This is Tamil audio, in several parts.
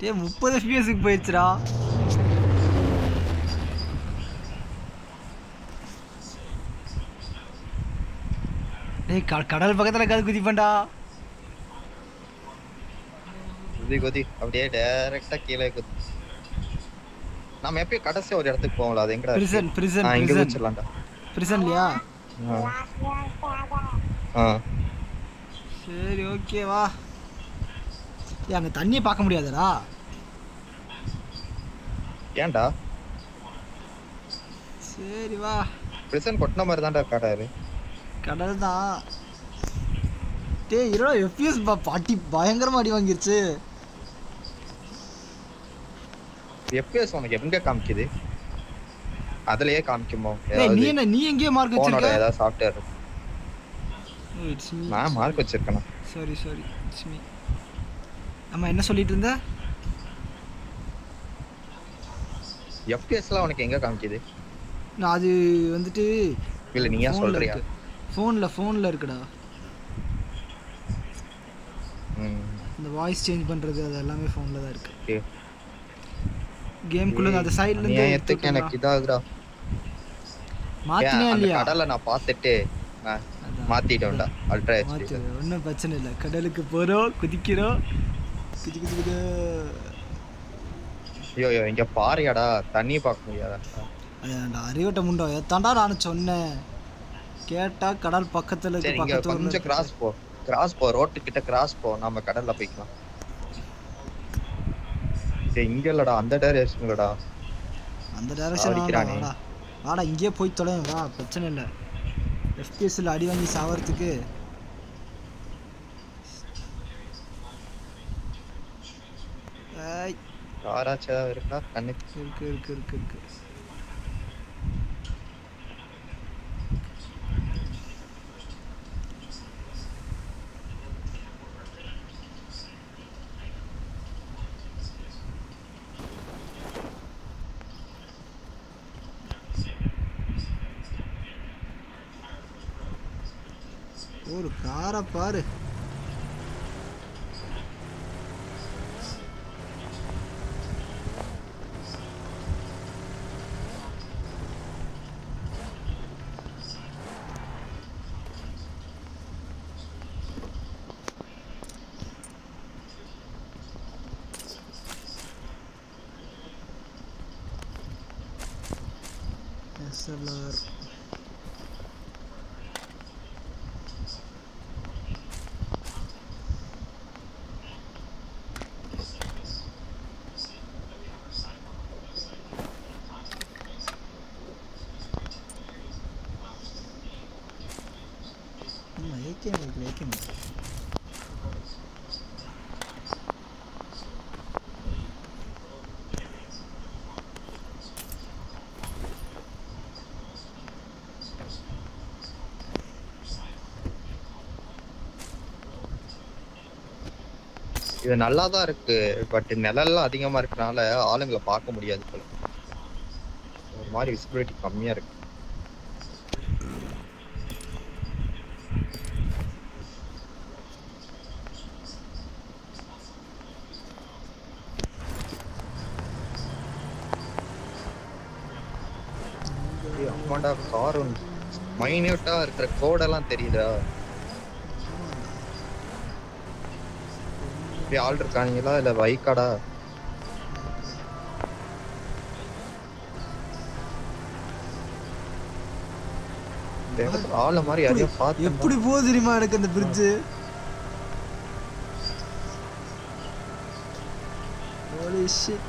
டேய் முப்பது எஃபிஎஸ்க்கு போயிடுச்சுடா. டேய் கடல் பக்கத்தில் கது குதிப்பேன்டா. குதி குதி. அப்படியே டைரக்டா கீழே குதி. நம்ம எப்பயும் கடைசி ஒரு இடத்துக்கு போவோம்ல அது எங்கடா? பிரிசன் பிரிசன் இங்க பிரிசன் குதிச்சிடலாம்டா. பிரிசன்லையா ஆ. சரி ஓகே வா. அங்கே தண்ணியை பார்க்க முடியாதுடா. ஏன்டா? சரி வா. பிரிசன் கொட்டின மாதிரி தான்டா காட்டாரு கடல் தான் டேய் இருடா எஃபிஎஸ் பாட்டி பயங்கரமா அடி வாங்கிருச்சு. எஃபிஎஸ் உனக்கு எங்க காமிக்குது? அதுலயே காமிக்குமோ? நீ என்ன நீ எங்கேயோ மார்க் வச்சிருக்க? ஏதாவது சாஃப்ட்வேர் நான் மார்க் வச்சிருக்கேன்? சாரி சாரி இட்ஸ் மீ அம்மா என்ன சொல்லிட்டு இருந்த? எஃபிஎஸ்லாம் உனக்கு எங்க காமிக்குது? நான் அது வந்துட்டு இல்ல நீயா சொல்றியா? ஃபோனில் ஃபோனில் இருக்குடா. இந்த வாய்ஸ் சேஞ்ச் பண்ணுறது அது எல்லாமே ஃபோனில் தான் இருக்கு. Okay. கேம்குள்ளே அந்த சைட்ல இருந்து எனக்கு இதாகுதா மாத்தினே இல்லையா? கடலை நான் பார்த்துட்டு. மாத்திட்டோம்டா அல்ட்ரா ஒன்றும் பிரச்சனை இல்லை. கடலுக்கு போகிறோம் குதிக்கிறோம். குதி குதி குதி ஐயோ இங்க பாருயாடா தண்ணி பார்க்க முடியாதா அதான்டா அறிவட்ட முண்டோ எத்தாண்டா நான் சொன்னேன். கேட்டா கடல் பக்கத்துல சரி இருக்கு இங்க பக்கத்துல கொஞ்சம் கிராஸ் போ கிராஸ் போ ரோட்டு கிட்ட கிராஸ் போ நம்ம கடல்ல போய்க்கலாம். டேய் இங்க இல்லடா அந்த டைரக்ஷன் இல்லடா அந்த டைரக்ஷன். வாடா வாடா. இங்கேயே போய் தொலையும் வா பிரச்சனை இல்லை. எஃபிஎஸ்ல அடி வாங்கி சாவறதுக்கு. யாராச்சும் ஏதாவது இருக்கா கண்ணுக்கு. இருக்கு இருக்கு இருக்கு இருக்கு ஒரு காரை பாரு எஸ்எல்ஆர் ஏகேஎம் இது நல்லா தான் இருக்கு பட் நிழல்லாம் அதிகமா இருக்கனால ஆளுங்களை பார்க்க முடியாது போல. ஒரு மாதிரி விசிபிலிட்டி கம்மியா இருக்கு ஏய், ஆமாண்டா கார் மைன்யூட்டா இருக்கிற கோடெல்லாம் தெரியுதா? இப்படி ஆள் இருக்காங்களா இல்ல பைக்காடா ஆள மாதிரி யாரையும் பார்த்து எப்படி போகுது தெரியுமா எனக்கு அந்த பிரிட்ஜு shit.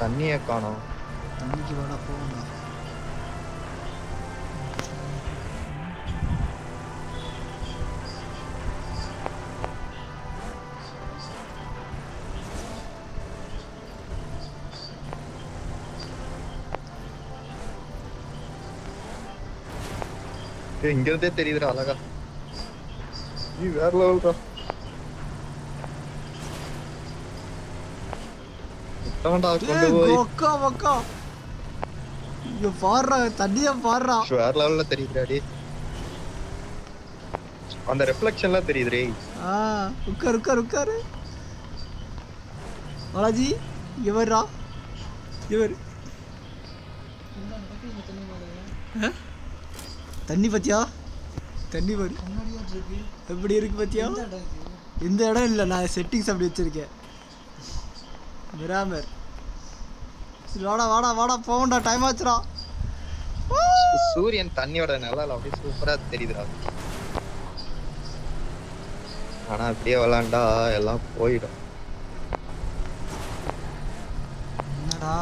தண்ணியே காணோம். தண்ணிக்கு வேணா போகண்டா ஏய், இங்க இருந்தே தெரியுதுடா அழகா நீ வேற லெவல்டா கொண்டு ஏய், போய் கொக்கா மக்கா இங்க பாடுறா தண்ணியா பாடுறா. வேற லெவல்ல தெரியுதுடா டேய். அந்த ரெஃப்ளெக்ஷன்லாம் தெரியுதுரே ஆ உட்கார் உட்கார் உட்காரு. பாலாஜி இவர்ரா இவர்? தண்ணி பத்தியா? தண்ணி பாரு. எப்படி இருக்கு பத்தியா? இந்த இடம் இல்லை நான் செட்டிங்ஸ் அப்படி வச்சிருக்கேன். மிராமர் சரி வாடா வாடா வாடா போகண்டா டைம் ஆச்சுடா. சூரியன் தண்ணியோட நிழல் அப்படியே சூப்பரா தெரியுதுடா. ஆனா அப்படியே விளாண்டா எல்லாம் போயிடும். என்னடா?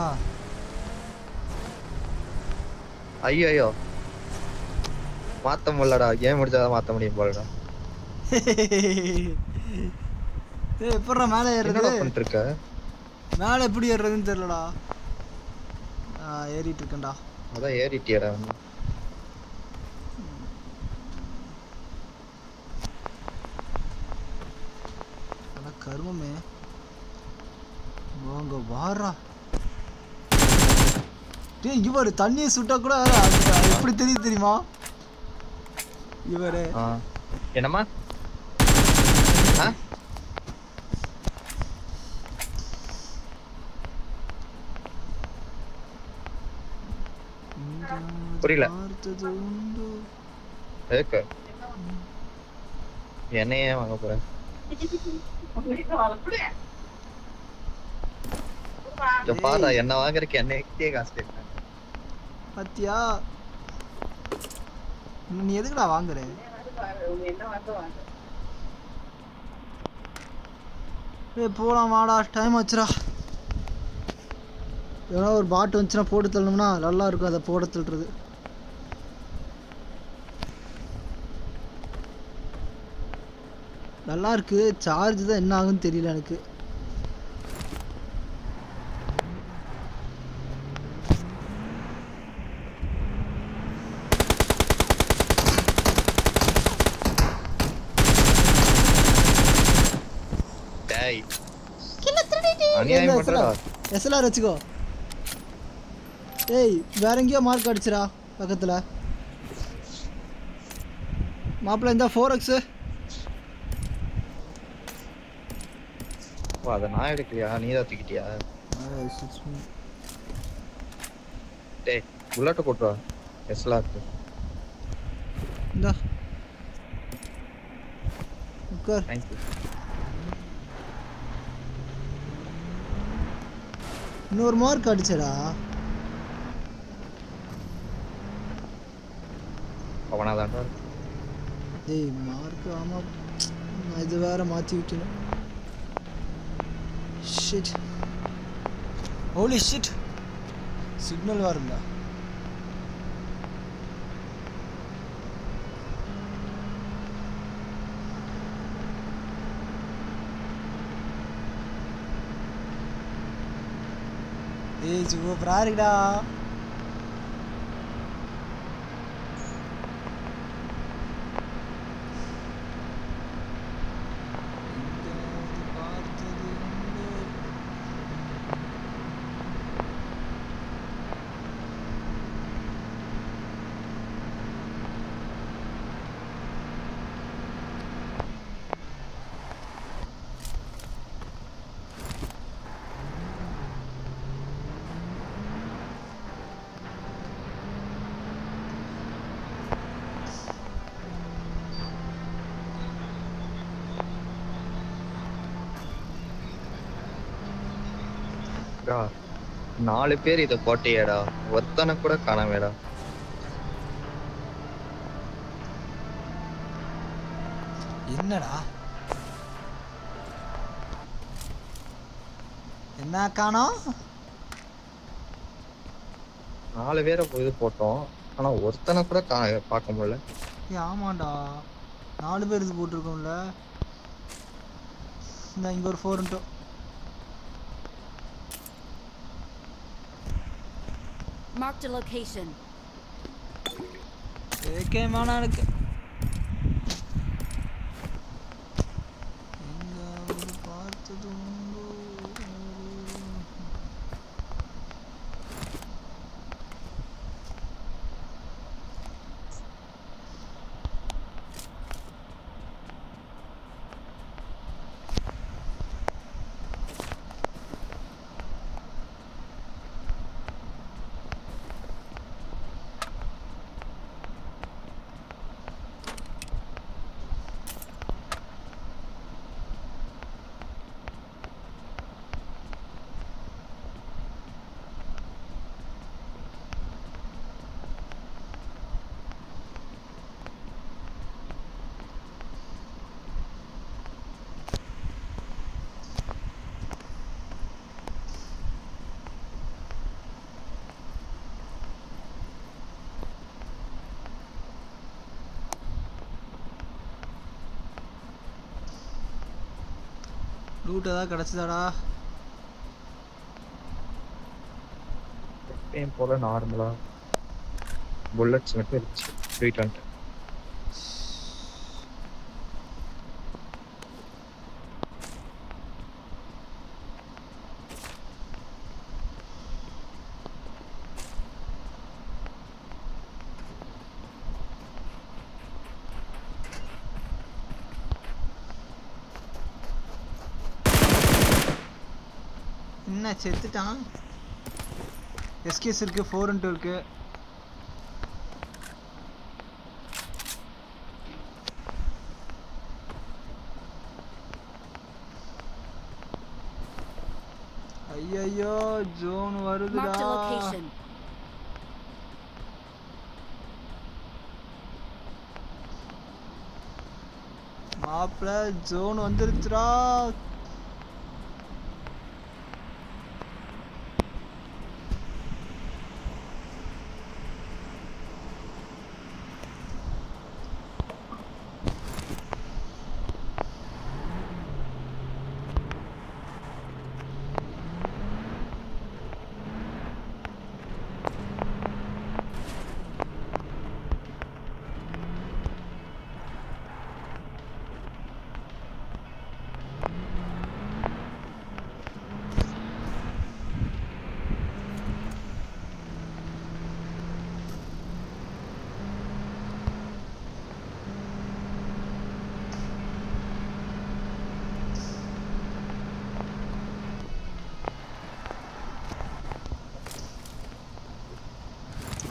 ஐயோ ஐயோ. மாத்த முடியலடா. கேம் முடிச்சாதான் மாத்த முடியும் போலடா. ஏய் எப்பட்றா மேலே ஏறுறது? பண்ணிட்டு இருக்க? மேலே எப்படி ஏறுறதுன்னு தெரியலடா. ஏறிட்டு இருக்கேன்டா அதான் ஏறிட்டியடா. அட கருமமே. வாங்க வாரா டேய் இங்க பாரு தண்ணியை சுட்டா கூட எப்படி தெரியுது தெரியுமா? இவரு. என்னம்மா ஆ? புரியல. எதுக்கு? என்னையே வாங்க இங்க பாரு என்ன வாங்குறதுக்கு என்ன கிட்டே காசு கேட்கறேன் பாத்தியா? நீ எதுக்குடா வாங்குற? ஏய் போலாம் வாடா டைம் ஆச்சுடா. எதனா ஒரு பாட்டு வந்துச்சுன்னா போட்டு தள்ளணும்னா நல்லா இருக்கும் அதை போட தள்ளுறது. நல்லா இருக்கு சார்ஜ் தான் என்ன ஆகுன்னு தெரியல எனக்கு. எஸ்எல்ஆர் வச்சுக்கோ. ஏய் வேற எங்கேயோ மார்க் அடிச்சிரா பக்கத்தில். மாப்பிள்ள இந்த ஃபோர் எக்ஸு ஓ அதை நான் எடுக்கலையா? நீ தான் தூக்கிட்டியா? டேய் புல்லட்ட போட்டு வா எஸ்லாம் இருக்கு இந்தா. உட்கார். தேங்க்யூ இன்னொரு மார்க் அடிச்சடா. அவனாதான்டா. டேய் மார்க் நான் இது வேற மாற்றி வைக்கணும் ஷிட் ஹோலி ஷிட் சிக்னல் வரும்டா ஏய் சூப்பரா இருக்குடா எங்காவது பார்த்தது உண்டோ? டா, நாலு பேர் இத போட்டியேடா. ஒருத்தனை கூட காணவேடா என்னடா? என்ன காணோம் நாலு பேரை இது போட்டோம். ஆனா ஒருத்தனை கூட கா பார்க்க முடியல. ஆமாண்டா. நாலு பேர் இது போட்டிருக்கோம்ல. இந்த இங்கே ஒரு four into Marked a location. ஏகேமான எனக்கு எங்காவது பார்த்தது உண்டோ? லூட் ஏதாவது கிடச்சிதாடா. எப்பயும் போல நார்மலா புல்லட்ஸ் மட்டும் இருந்துச்சு. ஸ்வீட் வந்துட்டு என்ன செத்துட்டான் எஸ்கேஸ் இருக்கு ஃபோர் இன்ட்டு இருக்கு. ஐயையோ ஜோன் வருதுடா. மாப்பிள்ள ஜோன் வந்துருச்சுடா.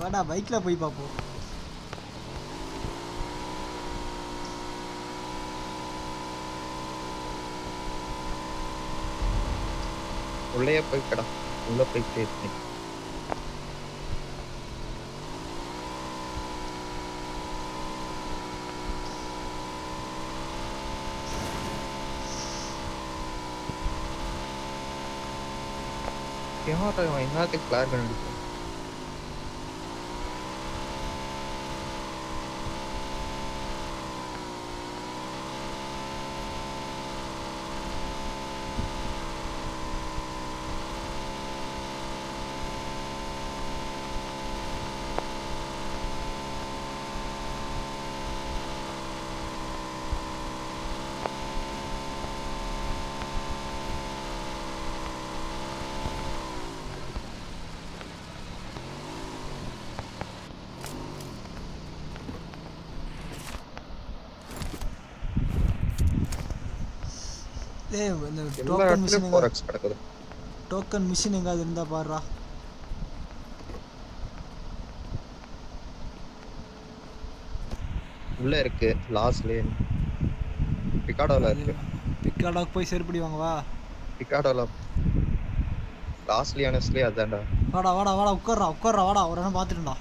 வாடா பைக்ல போய் பார்ப்போம் உள்ளேயே போய்க்கடா உள்ள போயிட்டே இருக்கேன் யாரா இவன் என்னத்துக்கு ஃபிளார் கன் அடிக்கும் டேய் இந்த டோக்கன் மிஷின் இடத்துலயும் ஃபோர் எக்ஸ் கிடக்குது? டோக்கன் மிஷின் எங்காவது இருந்தா பாருடா. உள்ள இருக்கு லாஸ்ட்லயே பிகாடோல இருக்கு. பிக்காடாக் போய் செருப்படி வாங்க வா பிகாடோல லாஸ்ட்லியானஸ்லயே அதான்டா. வாடா வாடா வாடா உட்கார்றா உட்கார்றா வாடா ஒரு இடம் பார்த்துட்டுடா.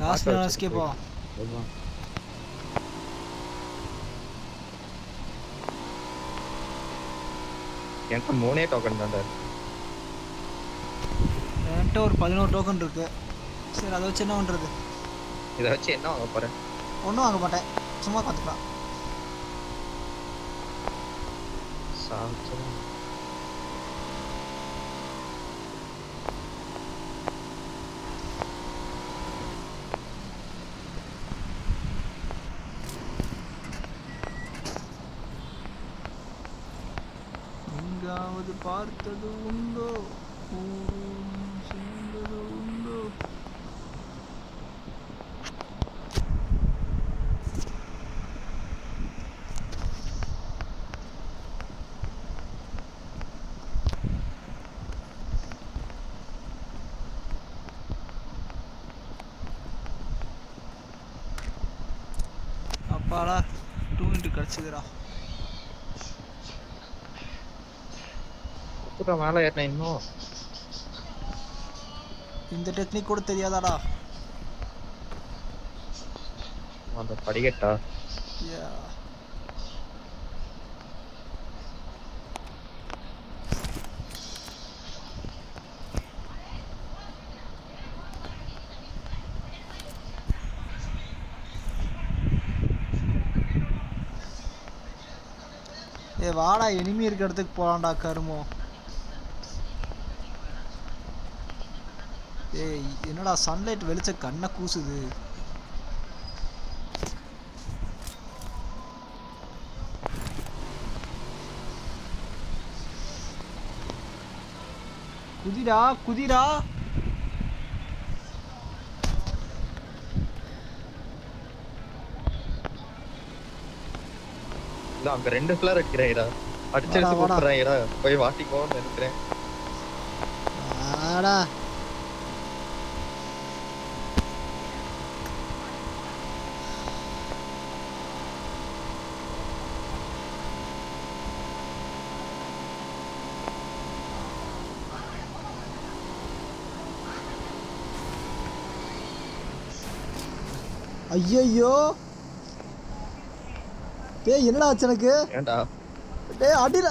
லாஸ்ட் வச்சுட்டு எஸ்கேப் போய். ஆகும் அதுதான். என்கிட்ட மூணே டோக்கன் தான்டா. இருக்கு என்கிட்ட ஒரு பதினோரு டோக்கன் இருக்கு. சரி அதை வச்சு என்ன பண்ணுறது இதை வச்சு என்ன வாங்க போறேன் ஒன்றும் வாங்க மாட்டேன். சும்மா பார்த்துக்கலாம். சாப்பிட்டு எங்காவது பார்த்தது உண்டோ? சேர்ந்தது உண்டோ? அப்பாடா டூ இன்ட்டு கிடச்சிதுடா தான் மேலே ஏறினேன் இன்னும். இந்த டெக்னிக் கூட தெரியாதாடா. அந்த படிக்கட்டா. ஏ வாடா எனிமி இருக்க இடத்துக்கு போகலாம்டா கருமோ. ஏய் என்னடா சன்லைட் வெளிச்ச கண்ணை கூசுது? குதிடா இல்ல அங்க ரெண்டு ஃபிளர் அடிக்கிறேன்டா அடிச்சு போய் வாட்டிக்கோன்னு நினைக்கிறேன். ஐயையோ. டேய் என்னடா ஆச்சு எனக்கு? ஏன்டா? டேய் அடில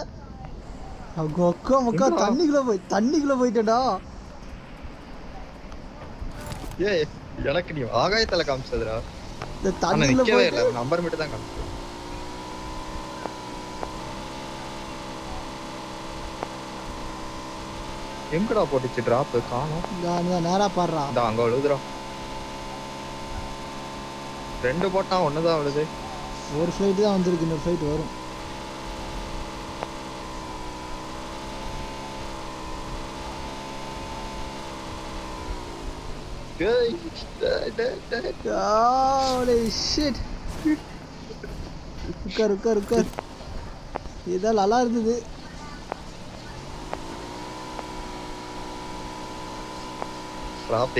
அக்கா மக்கா? தண்ணிக்குள்ள போய் தண்ணிக்குள்ள போயிட்டேன்டா. ஏய் எனக்கு நீ ஆகாயத்துல காமிச்சதுடா. இந்த தண்ணிக்குள்ள இல்ல. நம்பர் மட்டும் தான் காமிச்சது எங்கடா போட்டுச்சு டிராப் காணோம். நான் நேரா பாடுறா. இந்த அங்க விழுதுறோம் ரெண்டு போட்டா ஒண்ணுதான் விழுது ஒரு ஃப்ளைட் தான் வந்திருக்கு இன்னொரு ஃப்ளைட் வரும். உட்கார் உட்கார் உட்கார் இதான் நல்லா இருந்தது.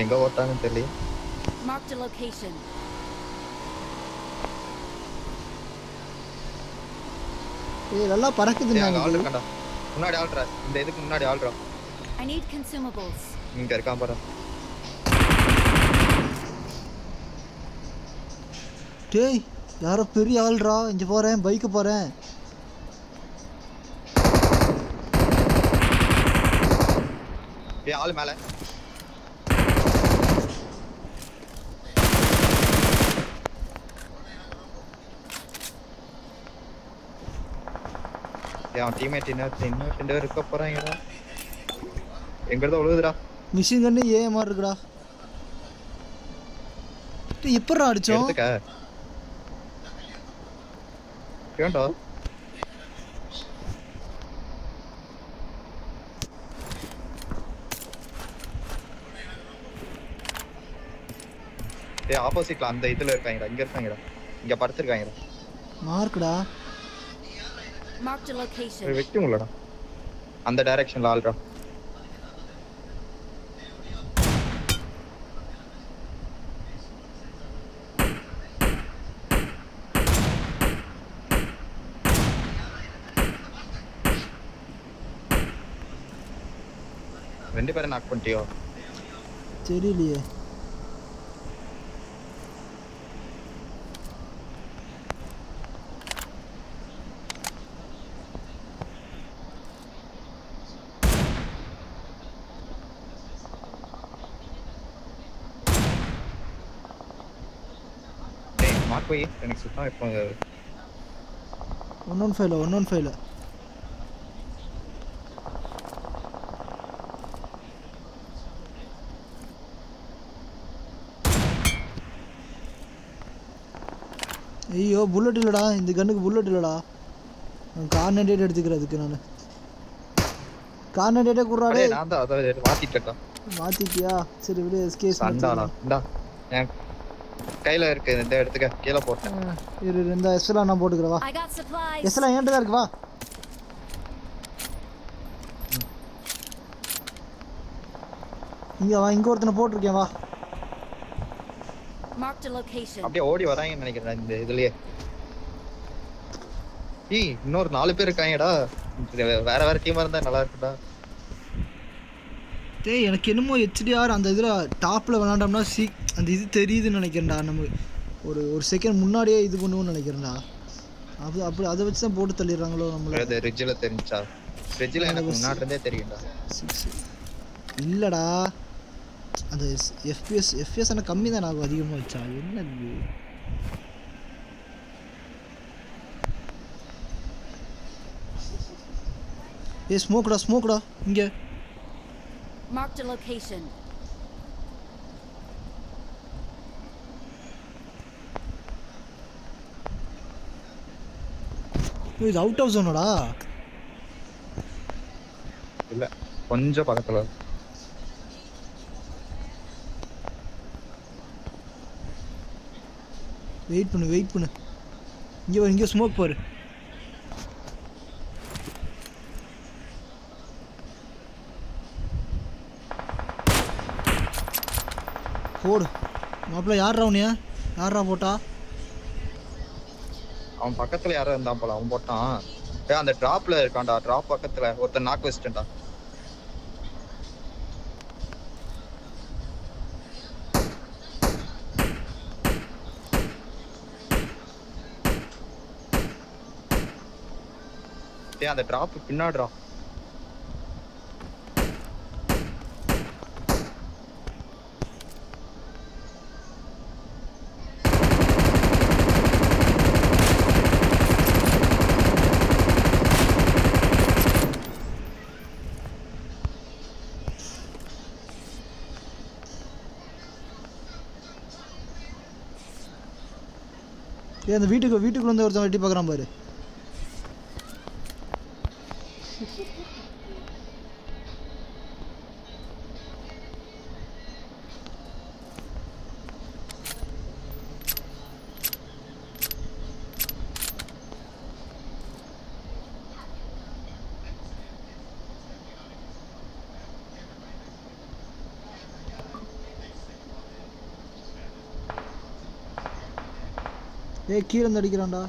எங்க போட்டாங்கன்னு தெரியல Marked a location. ஏய் நல்லா பறக்குது ஆள் நாங்கள் இருக்கான்டா முன்னாடி ஆள்றா. இந்த இதுக்கு முன்னாடி ஆள்றா. I need consumables. இங்க இருக்கான் பாரு. டேய் யாரோ பெரிய ஆள்ரா இங்கே போகிறேன் பைக்கு போகிறேன் ஏய் ஆளு மேல. அவன் டீம்மேட் இன்னொரு இன்னொரு ரெண்டு பேர் இருக்க போறாங்கடா எங்கடா விழுகுதுடா மிஷின் கண்ணு ஏ மாதிரி இருக்குடா. அடிச்சோம்? ஏய் ஆப்போசிட்ல அந்த இதுல இருக்காங்கடா இங்க இருக்காங்கடா. இங்க படுத்திருக்காங்கடா. மார்க்குடா Marked a location. ஒரு வெட்டி உள்ளடா அந்த டைரக்ஷன்ல ஆள்றா ரெண்டு பேரும் நாக் பண்ணிட்டியோ தெரியலையே டேய் மார்க் போய் எனக்கு சுத்தம் இப்போ ஒன் ஒன் ஃபைவ்ல ஒன் ஒன் ஃபைவ்ல ஐயோ புல்லட் இல்லைடா. இந்த கண்ணுக்கு புல்லட் இல்லைடா. கார்னடேட் எடுத்துக்கிறதுக்கு நான். கார்னடேட்டே குடுறாடே அடே நான் தான் அதை மாத்திட்டேன்டா. மாத்திக்கியா சரி விடு எஸ்கேஸ் இந்தா என் கையில இருக்கு இந்த எடுத்துக்க. கீழே போட்டேன் இரு இந்த எஸ்எல்லாம் நான் got supplies. எஸ்எல்லாம் என்கிட்ட தான் இருக்கு வா. இங்க வா இங்க ஒருத்தனை போட்டிருக்கேன் வா. அப்படியே ஓடி வராங்கன்னு நினைக்கிறேன் இந்த இதுலயே. ஏய் இன்னொரு நாலு பேர் இருக்காங்கடா. வேற வேற டீமா இருந்தா நல்லா இருக்குடா டேய் எனக்கு என்னமோ ஹெச்டிஆர் அந்த இதில் டாப்பில் விளாண்டோம்னா சீ அந்த இது தெரியுதுன்னு நினைக்கிறேன்டா. நம்ம ஒரு ஒரு செகண்ட் முன்னாடியே இது பண்ணுவோம்னு நினைக்கிறேன்டா. அது அப்படி அதை வச்சு தான் போட்டு தள்ளிடுறாங்களோ நம்மள? அது ரிட்ஜில் தெரிஞ்சா. ரிட்ஜில் எனக்கு முன்னாடி இருந்தே தெரியும்டா. இல்லைடா. அந்த எஃபிஎஸ் எஃபிஎஸ் ஆனால் கம்மி தான் ஆகும் அதிகமாக வச்சா? என்ன இது ஏ ஸ்மோக்குடா ஸ்மோக்குடா இங்கே. Marked a location. இது அவுட் ஆஃப் ஜோனடா இல்ல கொஞ்சம் பக்கத்துல. வெயிட் பண்ணு வெயிட் பண்ணு. இங்கே இங்கே ஸ்மோக் பாரு. போடு. மாப்பிள்ள யார்ரா உனியா யார்ரா போட்டா? அவன் பக்கத்துல யாரோ இருந்தான் போல அவன் போட்டான். ஏய் அந்த டிராப்ல இருக்கான்டா டிராப் பக்கத்துல. ஒருத்தன் நாக்கு வச்சிட்டேன்டா. ஏய் அந்த டிராப் பின்னாடுறான் அந்த வீட்டுக்கு வீட்டுக்குள்ளே வந்து ஒருத்தன் வெட்டி பார்க்குறான் பாரு. ஏய் கீழே இருந்து அடிக்கிறான்டா.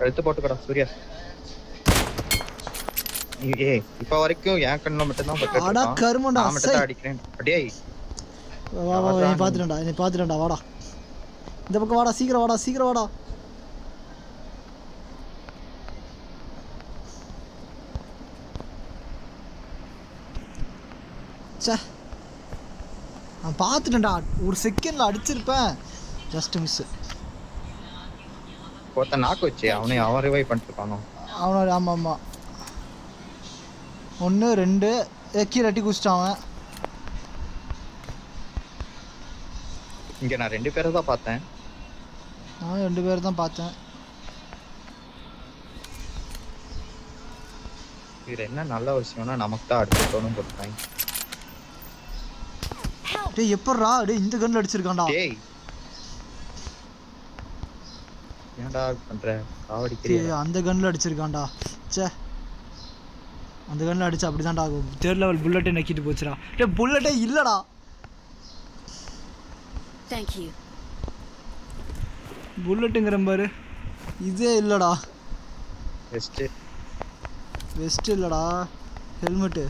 எடுத்து போட்டுக்கடா சூர்யா. நீ- ஏய். இப்ப வரைக்கும் என் கண்ணுல மட்டும் தான் பட்டு அடா கருமண்டா, நான் மட்டும் அடிக்கிறேன். அடேய். வா வா நீ? பார்த்துட்டேன்டா என்னை பார்த்துட்டேன்டா வாடா. இந்த பக்கம் வாடா சீக்கிரம் வாடா சீக்கிரம் வாடா ச்சே நான் பார்த்துட்டேன்டா. ஒரு செகண்டில் அடிச்சிருப்பேன். ஜஸ்ட் மிஸ்ஸு ஒருத்தன் நாக்கு வச்சு அவனை அவன் ரிவைவ் பண்ணிட்டு இருக்கானோ அவனோட ஆமாம் ஆமாம் ஒன்று ரெண்டு. ஏ கீழே அட்டி குச்சிட்டான் அவன். இங்க நான் ரெண்டு பேரை தான் பார்த்தேன். நான் ரெண்டு பேர் தான் பார்த்தேன். இதுல என்ன நல்ல விஷயம்னா நமக்கு தான் அடிச்சுட்டோன்னு போட்டாங்க Help! டேய் எப்பட்றா? டேய் இந்த கன்னில் அடிச்சிருக்கான்டா. டேய். ஏன்டா பண்ற? காவடிக்கிறியா? டேய், அந்த கன்னில் அடிச்சிருக்கான்டா. ச்சே. அந்த கன்னில் அடிச்சா அப்படி தான்டா ஆகும் தேர்ட் லெவல் புல்லட்டே நக்கிட்டு போச்சுடா. டேய் புல்லட்டே இல்லைடா. Thank you. புல்லட்டுங்கிற பாரு. இதே இல்லைடா. பெஸ்ட் வெஸ்ட் இல்லைடா. ஹெல்மெட்டு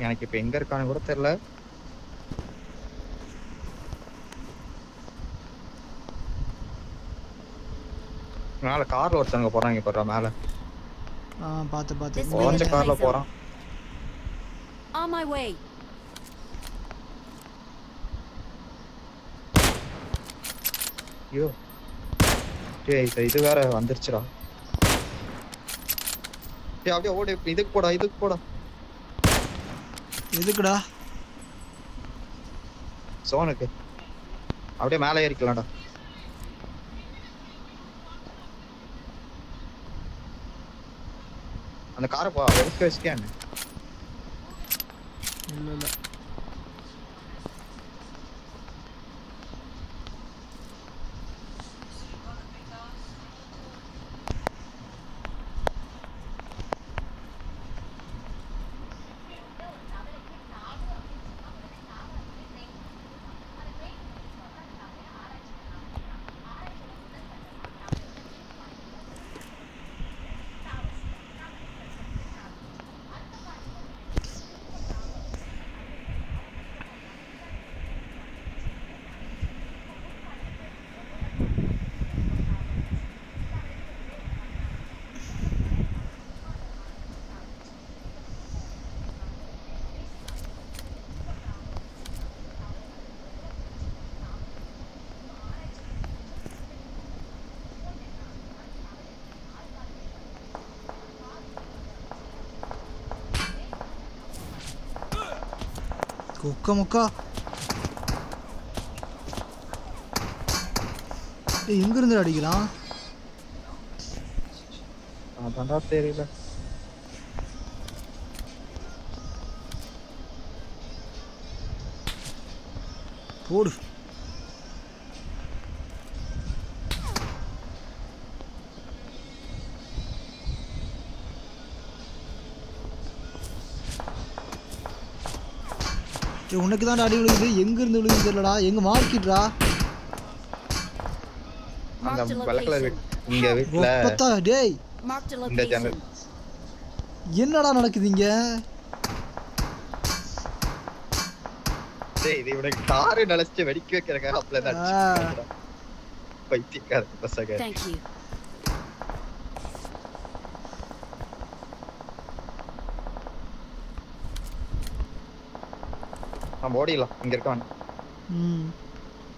எனக்கு இப்ப எங்க இருக்கான்னு கூட தெரியல. மேல கார்ல ஒருத்தவங்க போறாங்க போடுற மேல. ஆ பார்த்து This ஓரஞ்ச. கார்ல போறான். On my way. ஐயோ. டேய் இது- இது வேற வந்துருச்சுடா. டேய் அப்படியே ஓடு இதுக்கு போடா இதுக்கு போடா. எதுக்குடா? சோனுக்கு. அப்படியே மேலே ஏறிக்கலாம்டா. அந்த காரை போ வச்சுட்டியா என்ன? இல்லை இல்லை. முக்கா ஏய் எங்க இருந்து அடிக்கிறான் அதான்டா தெரியல. போடு. உனக்கு தான் அடி விழுகுது. எங்க இருந்து விழுகுது தெரியலடா. எங்க மார்க்கிட்ரா? அந்த இங்க டேய். இந்த ஜன்னல். என்னடா நடக்குது இங்க? டேய் இது இவனுக்கு காரு நினைச்சு வெடிக்க வைக்கிறக்காக அப்பல தான். பைத்தியக்கார பசங்க. நம்ம ஓடிடலாம் இங்க இருக்கான் ம்.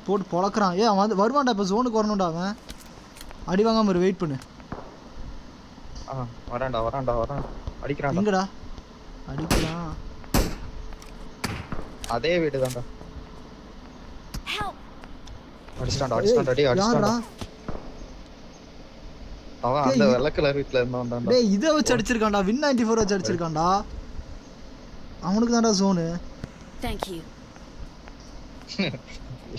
போட்டு பொழக்கிறான். ஏ அவன் வந்து வருவான்டா இப்போ ஜோனுக்கு வரணும்டா அவன். அடி வாங்காம இரு வெயிட் பண்ணு. ஆ வரான்டா வரான்டா வரான் அடிக்கிறான்டா. எங்கடா? அடிக்கலாம் அதே வீடு தான்டா! அடிச்சிட்டான்டா அடிச்சிட்டான்டா டேய் யாரா அடிச்சிட்டான்டா. அவன் அந்த வெள்ளை கலர் வீட்டுல இருந்தான் தான்டா டேய் இதை வச்சு அடிச்சிருக்கான்டா வின் நைன்டி ஃபோர் வச்சு அடிச்சிருக்கான்டா. அவனுக்கு தான்டா ஜோனு Thank you.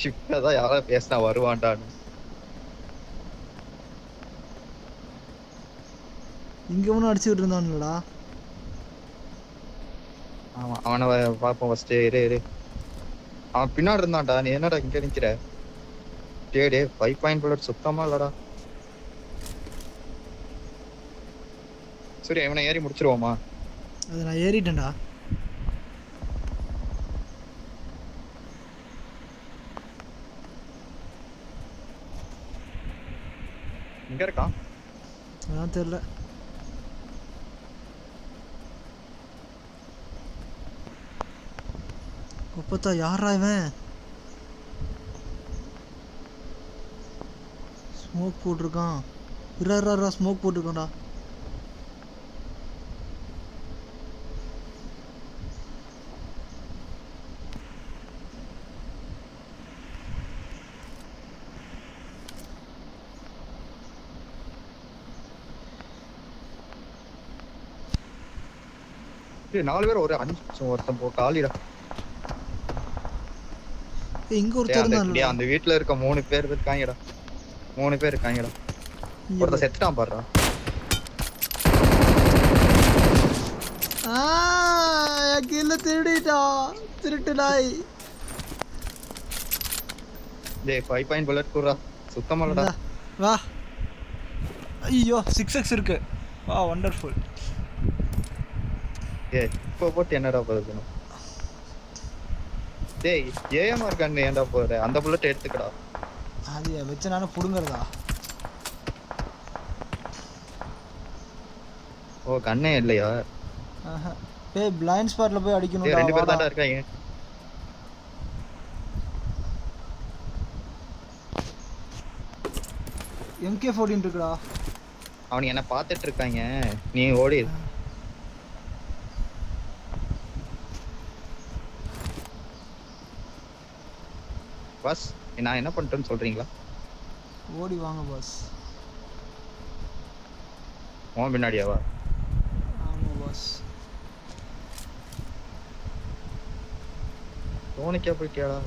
இப்பதான் யாரோ பேசினா வருவான்டான்னு இங்க ஒன்றும் அடிச்சுக்கிட்டு இருந்தான்லடா ஆமா அவனை பார்ப்போம் ஃபர்ஸ்ட் இரு இரு அவன் பின்னாடி இருந்தான்டா நீ என்னடா இங்க நிக்கிற டே டே ஃபைவ் பாயிண்ட் புல்லட் சுத்தமா இல்லடா சரி இவனை ஏறி முடிச்சிருவோமா அது நான் ஏறிட்டேன்டா எங்க இருக்கான் அதான் தெரியல. குப்பத்தா யாரா இவன்? ஸ்மோக் போட்டிருக்கான். இரா, இரா ஸ்மோக் போட்டிருக்கான்டா. நாலு பேர் ஒரு அஞ்சு ஒருத்தன் போ காலிடா ஏய், இங்க ஒருத்தர் அந்த வீட்ல இருக்க மூணு பேர் இருக்காங்கடா. மூணு பேர் இருக்காங்கடா. ஒருத்தன் செத்துட்டான் பாருடா. கீழே திருடிட்டா திருட்டு நாய் டேய் ஃபைவ் பாயிண்ட் புல்லட் கூறா சுத்தமா இல்லடா. வா. ஐயோ சிக்ஸ் எக்ஸ் இருக்கு. வா வண்டர்ஃபுல் ஏய் இப்போ போட்டு என்னடா போகுதுன்னு டேய் ஏஎம்ஆர் கண்ணு ஏன்டா போற? அந்த புல்லட் எடுத்துக்கடா. அது வச்சு நானும் புடுங்குறதா? ஓ கண்ணே இல்லையா. டேய் பிளைண்ட் ஸ்பாட்ல போய் டேய் அடிக்கணும்டா ரெண்டு பேர். தான்டா இருக்காங்க. MK ஃபோர்டீன் இருக்குடா. அவனுங்க என்ன பார்த்துட்டு இருக்காங்க. நீ ஓடி பஸ் நான் என்ன பண்ணிட்டேன்னு சொல்றீங்களா? ஓடி வாங்க பாஸ் உன் பின்னாடியாவா? ஆமா பாஸ் தோணிக்கா போயிட்டியாடா.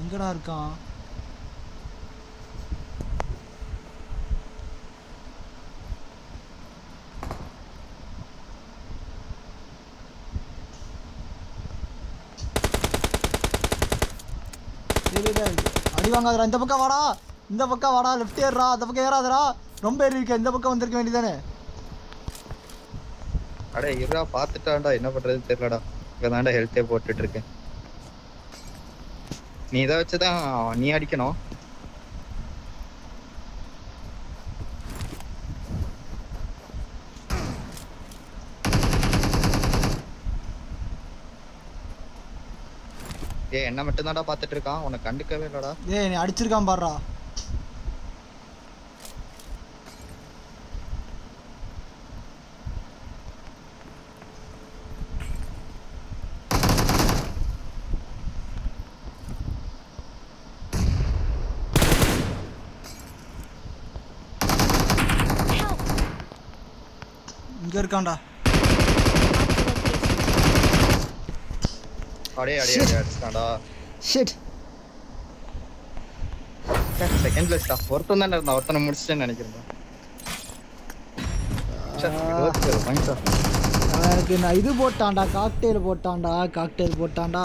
எங்கடா இருக்கான் டேய், டேய், டேய், அடி வாங்காதடா இந்த பக்கம் வாடா. இந்த பக்கம் வாடா. லெஃப்ட் ஏறுறா அந்த பக்கம் ஏறாதடா. ரொம்ப ஏறி இருக்க. இந்த பக்கம் வந்திருக்க வேண்டியதானே அடே இருடா. பார்த்துட்டான்டா. என்ன பண்றதுன்னு தெரியலடா. இங்க தான்டா ஹெல்த்தே போட்டுட்டு இருக்கேன். நீ இதை வச்சுதான் நீ அடிக்கணும். ஏய் என்ன மட்டும் தான்டா பாத்துட்டு இருக்கான் உன்ன கண்டுக்கவே இல்லடா. ஏய் நீ அடிச்சிருக்கான் பாறா இங்க இருக்கான்டா. அடே அடே அடே அடிச்சிட்டான்டா. ஷிட் செகண்ட் பிளேஸ்டா ஒருத்தன் தானே இருந்தான். ஒருத்தனை முடிச்சிட்டேன்னு நினைக்கிறேன் எனக்கு நான் இது போட்டான்டா காக்டெயில் போட்டான்டா காக்டெயில் போட்டான்டா.